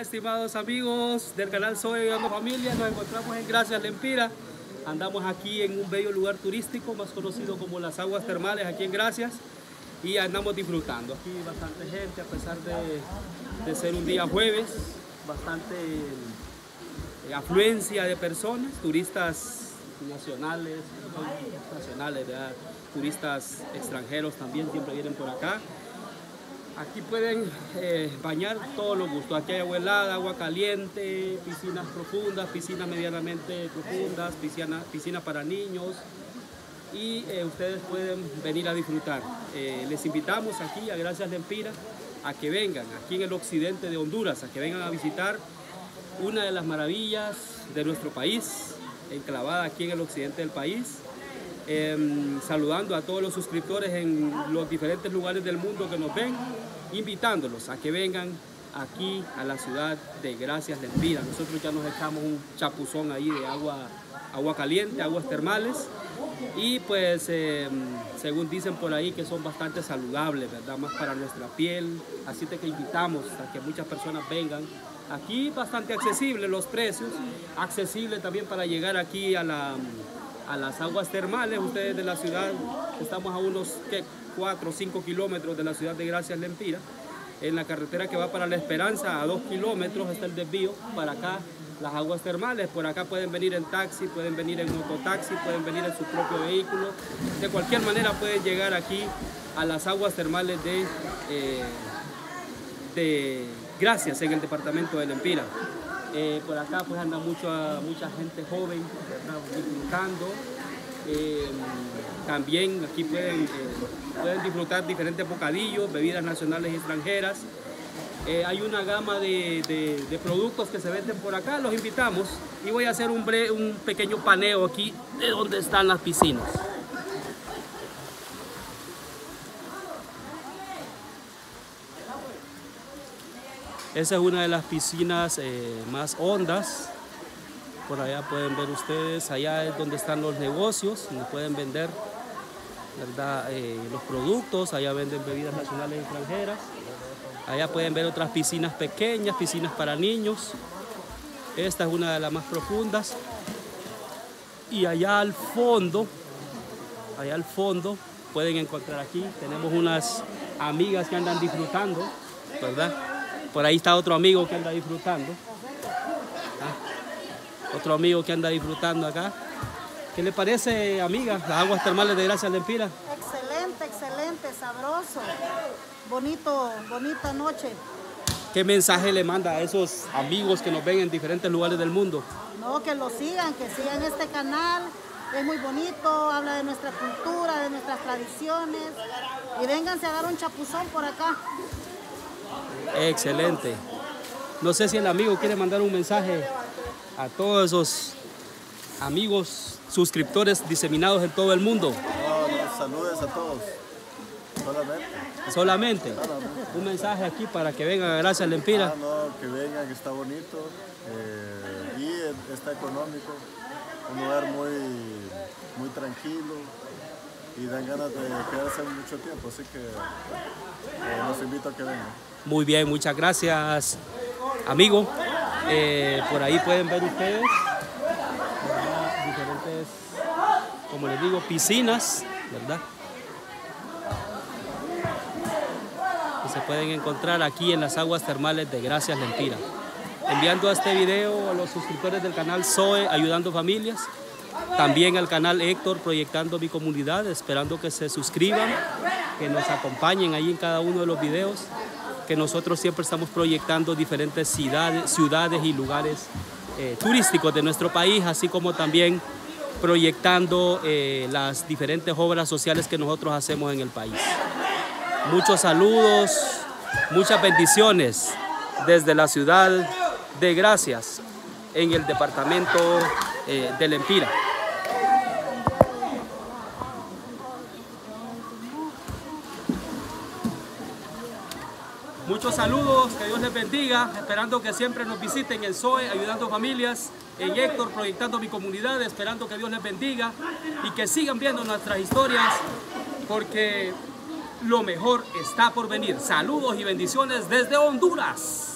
Estimados amigos del canal Soy Ayudando Familia. Nos encontramos en Gracias Lempira. Andamos aquí en un bello lugar turístico, más conocido como las aguas termales, aquí en Gracias. Y andamos disfrutando. Aquí bastante gente, a pesar de, de ser un día jueves, bastante eh, afluencia de personas, turistas nacionales, nacionales, turistas extranjeros también siempre vienen por acá. Aquí pueden eh, bañar todos los gustos. Aquí hay agua helada, agua caliente, piscinas profundas, piscinas medianamente profundas, piscina, piscina para niños. Y eh, ustedes pueden venir a disfrutar. Eh, les invitamos aquí a Gracias Lempira a que vengan aquí en el occidente de Honduras, a que vengan a visitar una de las maravillas de nuestro país, enclavada aquí en el occidente del país. Em, saludando a todos los suscriptores en los diferentes lugares del mundo que nos ven, invitándolos a que vengan aquí a la ciudad de Gracias Lempira. Nosotros ya nos echamos un chapuzón ahí de agua, agua caliente, aguas termales y pues em, según dicen por ahí que son bastante saludables, ¿verdad? Más para nuestra piel, así que invitamos a que muchas personas vengan. Aquí bastante accesible los precios, accesible también para llegar aquí a la a las aguas termales. Ustedes de la ciudad, estamos a unos 4 o 5 kilómetros de la ciudad de Gracias Lempira. En la carretera que va para La Esperanza, a 2 kilómetros está el desvío para acá, las aguas termales. Por acá pueden venir en taxi, pueden venir en mototaxi, pueden venir en su propio vehículo. De cualquier manera pueden llegar aquí a las aguas termales de, eh, de Gracias en el departamento de Lempira. Eh, por acá pues anda mucha, mucha gente joven disfrutando. Eh, también aquí pueden, eh, pueden disfrutar diferentes bocadillos, bebidas nacionales y extranjeras. hay una gama de, de, productos que se venden por acá, los invitamos y voy a hacer un, un pequeño paneo aquí de donde están las piscinas. Esa es una de las piscinas eh, más hondas. Por allá pueden ver ustedes, allá es donde están los negocios, donde pueden vender ¿verdad? Eh, los productos, allá venden bebidas nacionales y extranjeras. Allá pueden ver otras piscinas pequeñas, piscinas para niños. Esta es una de las más profundas. Y allá al fondo, allá al fondo, pueden encontrar aquí, tenemos unas amigas que andan disfrutando, ¿verdad? Por ahí está otro amigo que anda disfrutando. Ah, otro amigo que anda disfrutando acá. ¿Qué le parece, amiga, las aguas termales de Gracia Lempira? Excelente, excelente, sabroso. Bonito, bonita noche. ¿Qué mensaje le manda a esos amigos que nos ven en diferentes lugares del mundo? No, que lo sigan, que sigan este canal. Es muy bonito, habla de nuestra cultura, de nuestras tradiciones. Y vénganse a dar un chapuzón por acá. Excelente. No sé si el amigo quiere mandar un mensaje a todos esos amigos suscriptores diseminados en todo el mundo. No, saludos a todos. Solamente. Solamente. Un mensaje aquí para que vengan, gracias Lempira. Ah, no, que vengan, que está bonito eh, y está económico. Un lugar muy, muy tranquilo y dan ganas de quedarse mucho tiempo, así que eh, los invito a que vengan. Muy bien, muchas gracias, amigo. Eh, por ahí pueden ver ustedes diferentes, como les digo, piscinas, ¿verdad? Que se pueden encontrar aquí en las aguas termales de Gracias Lempira. Enviando este video a los suscriptores del canal Zoe Ayudando Familias, también al canal Héctor Proyectando Mi Comunidad, esperando que se suscriban, que nos acompañen ahí en cada uno de los videos que nosotros siempre estamos proyectando diferentes ciudades, ciudades y lugares eh, turísticos de nuestro país, así como también proyectando eh, las diferentes obras sociales que nosotros hacemos en el país. Muchos saludos, muchas bendiciones desde la ciudad de Gracias en el departamento eh, del Empira. Muchos saludos, que Dios les bendiga, esperando que siempre nos visiten en SOE, ayudando familias, en Héctor, proyectando mi comunidad, esperando que Dios les bendiga y que sigan viendo nuestras historias, porque lo mejor está por venir. Saludos y bendiciones desde Honduras.